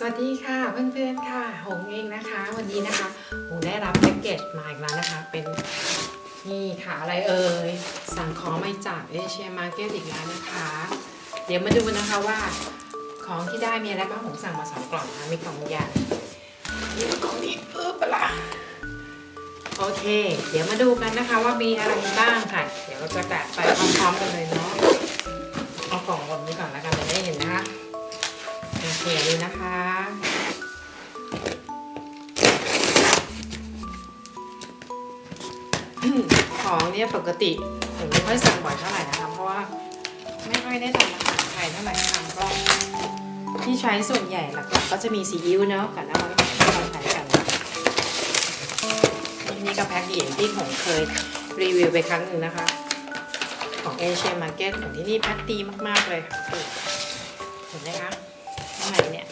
สวัสดีค่ะเพื่อนๆค่ะ หงเองนะคะ วันนี้นะคะหงได้รับแพ็กเกจมาอีกแล้วนะคะ เป็นนี่ค่ะอะไรเอ่ยสั่งของมาจากเอเชียมาร์เก็ตอีกแล้วนะคะ เดี๋ยวมาดูนะคะว่า ของที่ได้มีอะไรบ้างหงสั่งมาสองกล่องนะมีกล่องใหญ่นี่กล่องนี้เออปละโอเค เดี๋ยวมาดูกันนะคะว่ามีอะไรบ้างค่ะ เดี๋ยวเราจะแกะไปพร้อมๆกันเลยเนาะ ของเนี่ยปกติผมไม่ค่อยสั่งบ่อยเท่าไหร่นะคะ เพราะว่าไม่ค่อยได้ทำอาหารไทยเท่าไหร่ค่ะก็ที่ใช้ส่วนใหญ่หลักๆก็จะมีซีอิ๊วเนาะกับน้ำมันที่เราใช้กันนี่ก็แพ็คเห็นที่ผมเคยรีวิวไปครั้งหนึ่งนะคะ ของ Asia Market ของที่นี่แพ็คดีมากๆเลยเห็นไหมคะข้างในเนี่ย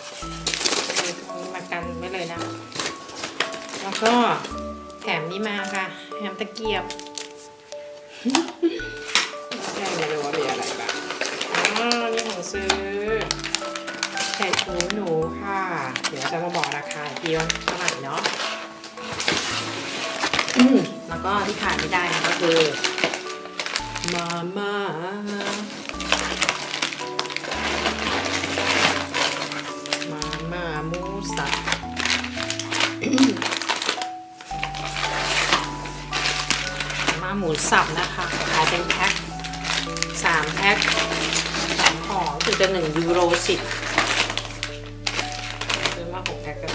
มีมากันไว้เลยนะ แล้วก็แถมนี้มาค่ะแถมตะเกียบ แจ้งไม่รู้ว่ามีอะไรบ้างอ๋อนี่ของซื้อไข่ถูหนูค่ะ เดี๋ยวจะมาบอกราคาอีกทีว่าเท่าไหร่เนาะอืมแล้วก็ที่ขาดไม่ได้นะก็คือมาม่ามาม่าหมูสับ มาหมูสับนะคะ ขายเป็นแพ็คสามแพ็คสามห่อคือจะหนึ่งยูโรสิบซื้อมาหกแพ็คกัน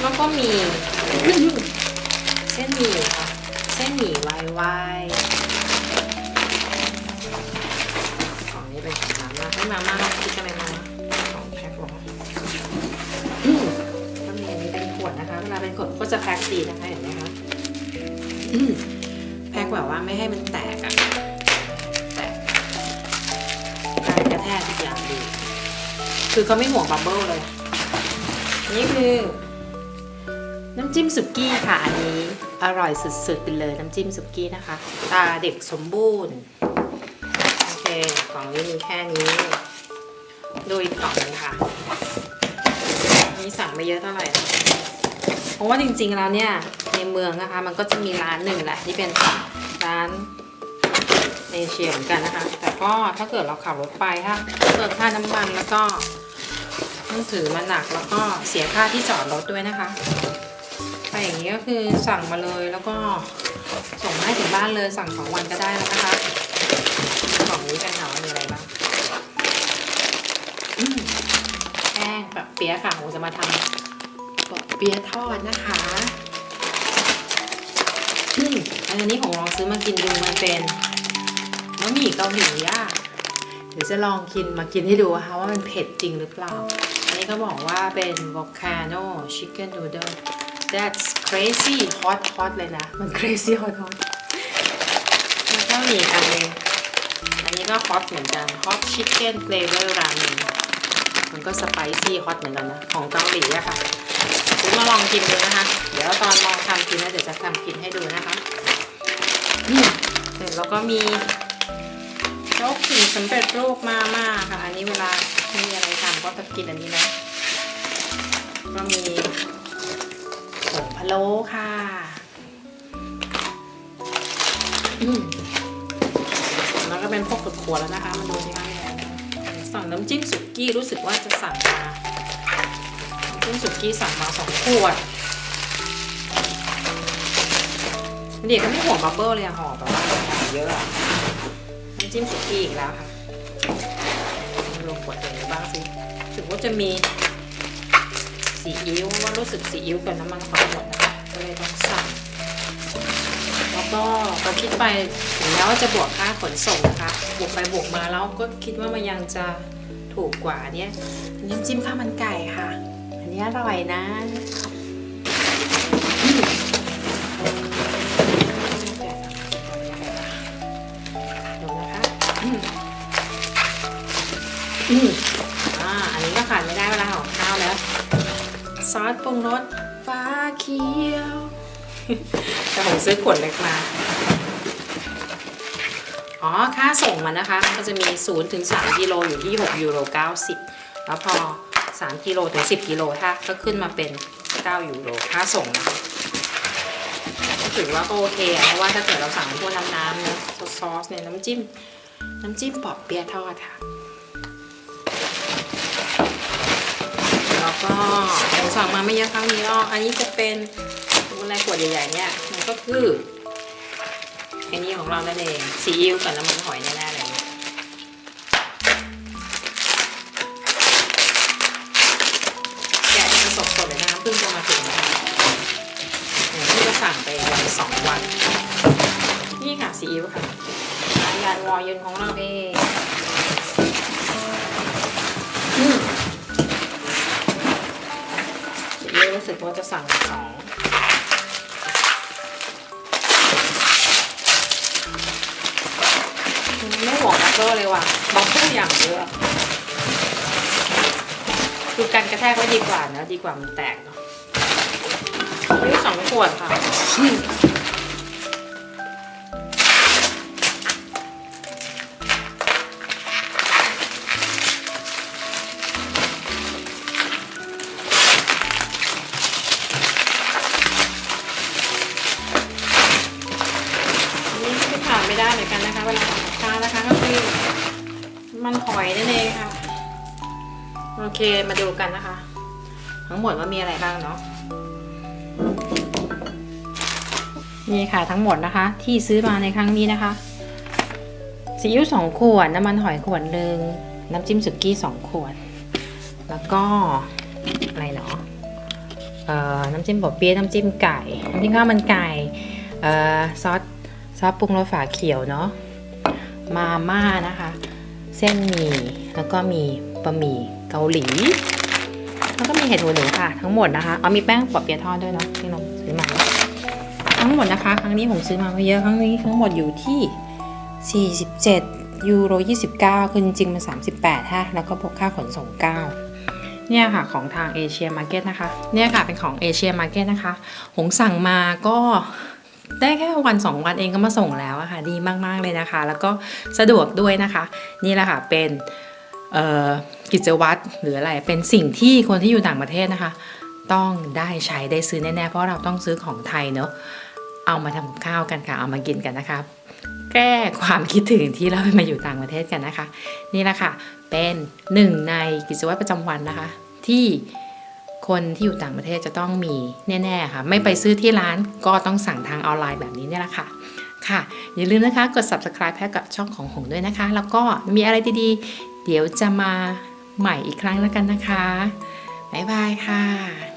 แล้วก็มีเส้นหมี่ค่ะ เส้นหมี่วายวายของนี้เป็นของมาม่าให้มาม่าคิดกัน ดีนะคะเห็นไหมคะแพ็คแบบว่าไม่ให้มันแตกอะแตกการกระแทกทุกอย่างดี คือเขาไม่ห่วงบับเบิ้ลเลย นี่คือ น้ำจิ้มสุกี้ค่ะอันนี้อร่อยสุดๆไปเลยน้ำจิ้มสุกี้นะคะ ตาเด็กสมบูรณ์ โอเคกล่องนี้มีแค่นี้ ดูอีกกล่องนึงค่ะ นี่สั่งไม่เยอะเท่าไหร่ เพราะว่าจริงๆแล้วเนี่ยในเมืองนะคะ มันก็จะมีร้านหนึ่งแหละที่เป็นร้านเอเชียเหมือนกันนะคะ แต่ก็ถ้าเกิดเราขับรถไปถ้าเปิดค่าน้ำมันแล้วก็ต้องถือมาหนักแล้วก็เสียค่าที่จอดรถด้วยนะคะไปอย่างนี้ก็คือสั่งมาเลยแล้วก็ส่งมาให้ถึงบ้านเลยสั่งสองวันก็ได้แล้วนะคะกล่องนี้กันค่ะว่ามีอะไรบ้างแป้งแบบเปี๊ยะค่ะผมจะมาทำ ปอเปี๊ยะทอดนะคะอันนี้ผมลองซื้อมากินดูมันเป็นมะหมี่เกาหลีอะเดี๋ยวจะลองกินมากินให้ดูนะคะว่ามันเผ็ดจริงหรือเปล่า อันนี้ก็บอกว่าเป็น volcano chicken noodle that's crazy hot hot เลยนะ มัน crazy hot hot แล้วก็มีอันนึงอันนี้ก็ hot เหมือนกัน hot chicken flavor ramen มันก็ spicy hot เหมือนกันนะ ของเกาหลีอะค่ะ ลองกินดูนะคะ เดี๋ยวตอนลองทำกินแล้วเดี๋ยวจะทำกินให้ดูนะคะอืมเสร็จแล้วก็มีโจ๊กสีสำเร็จรูปมาม่าค่ะ อันนี้เวลาไม่มีอะไรทำก็จะกินอันนี้นะก็มีผงพะโล้ค่ะอืมแล้วก็เป็นพวกขวดๆแล้วนะคะ มาดูสิคะมีอะไรสั่งน้ำจิ้มสุกี้รู้สึกว่าจะสั่งมาน้ำจิ้ มสุกี้สั่งมาสองขวดเด็กก็ไม่ห่วงบับเบิ้ลเลยอะห่อแบบว่าเยอะอะน้ำจิ้มสุกี้อีกแล้วค่ะลงขวดเลยบ้างสิรู้สึกว่าจะมีซีอิ๊วว่ารู้สึกซีอิ๊วกับน้ำมันหอยหมดนะคะก็เลยต้องสั่งแล้วก็พอคิดไปถึงแม้ว่าจะบวกค่าขนส่งนะคะบวกไปบวกมาแล้วก็คิดว่ามันยังจะถูกกว่าเนี่ยน้ำจิ้มข้าวมันไก่ค่ะ อันนี้อร่อยนะดูนะคะอืมอ่าอันนี้ก็ขาดไม่ได้เวลาห่อข้าวแล้ว ซอสปรุงรสฟ้าเขียวแต่ผมซื้อขวดเล็กมาอ๋อ ค่าส่งมันนะคะ ก็จะมี 0 ถึง 3 กิโลอยู่ที่ 6 ยูโร 90 แล้วพอ 3กิโลถึง10กิโลถ้าก็ขึ้นมาเป็น 9 ยูโรค่าส่งนะคะถือว่าก็โอเคเพราะว่าถ้าเกิดเราสั่งพวกน้ำน้ำๆเนอะซอสเนี่ยน้ำจิ้ม น้ำจิ้มปอบเปี๊ยะทอดค่ะ แล้วก็ผมสั่งมาไม่เยอะครั้งนี้หรอกอันนี้จะเป็นอะไรขวดใหญ่ๆเนี่ยมันก็คืออันนี้ของเรานั่นเองซีอิ๊วกับน้ำมันหอยแน่ๆเลยนี่ย เลยนะคะเพิ่งจะมาถึงนะคะเนี่ยเพิ่งจะสั่งไปวันสองวัน นี่ค่ะซีอิ๊วค่ะยานวอยืนของเราเองอืมเยรู้สึกว่าจะสั่งสองไม่ห่วงบัฟเฟอร์เลยว่ะบัฟเฟอร์อย่างเยอะคือการกระแทกไว้ดีกว่านะดีกว่ามันแตกเนาะ นี่สองขวดค่ะอันนี่ที่ผ่านไม่ได้เหมือนกันนะคะ เวลาทำกับข้าวนะคะก็คือมันหอยนั่นเองค่ะ โอเคมาดูกันนะคะ ทั้งหมดว่ามีอะไรบ้างเนาะ นี่ค่ะทั้งหมดนะคะ ที่ซื้อมาในครั้งนี้นะคะซีอิ๊วสองขวด น้ำมันหอยขวดหนึ่งน้ำจิ้มสุกี้สองขวด แล้วก็อะไรเนาะเอ่อน้ำจิ้มบอบเปี๊ยะน้ำจิ้มไก่ น้ำจิ้มข้าวมันไก่เอ่อซอสซอสปรุงรสฝาเขียวเนาะมาม่านะคะ เส้นหมี่แล้วก็มีบะหมี่เกาหลี แล้วก็มีเห็ดหูหนูค่ะ ทั้งหมดนะคะเอามีแป้งปอเปี๊ยะทอดด้วยเนาะที่เราซื้อมา ทั้งหมดนะคะ ครั้งนี้ผมซื้อมาไม่เยอะ ครั้งนี้ทั้งหมดอยู่ที่ 47 ยูโร 29 คือจริงๆมัน 38ฮะแล้วก็บวกค่าขนส่ง 9 เนี่ยค่ะของทาง Asia Market นะคะ เนี่ยค่ะเป็นของ Asia Market นะคะ หงสั่งมาก็ได้แค่วัน 2 วันเองก็มาส่งแล้วอะค่ะ ดีมาก ๆ เลยนะคะ แล้วก็สะดวกด้วยนะคะ นี่แหละค่ะเป็นกิจวัตรหรืออะไรเป็นสิ่งที่คนที่อยู่ต่างประเทศนะคะ ต้องได้ใช้ได้ซื้อแน่ ๆ เพราะเราต้องซื้อของไทยเนอะ เอามาทำกับข้าวกันค่ะ เอามากินกันนะคะ แก้ความคิดถึงที่เราไปมาอยู่ต่างประเทศกันนะคะ นี่แหละค่ะ เป็นหนึ่งในกิจวัตรประจำวันนะคะ ที่คนที่อยู่ต่างประเทศจะต้องมีแน่ๆค่ะ ไม่ไปซื้อที่ร้านก็ต้องสั่งทางออนไลน์แบบนี้เนี่ยแหละค่ะค่ะ อย่าลืมนะคะ กด subscribe ให้กับช่องของหงด้วยนะคะ แล้วก็มีอะไรดีๆ เดี๋ยวจะมาใหม่อีกครั้งแล้วกันนะคะ บ๊ายบายค่ะ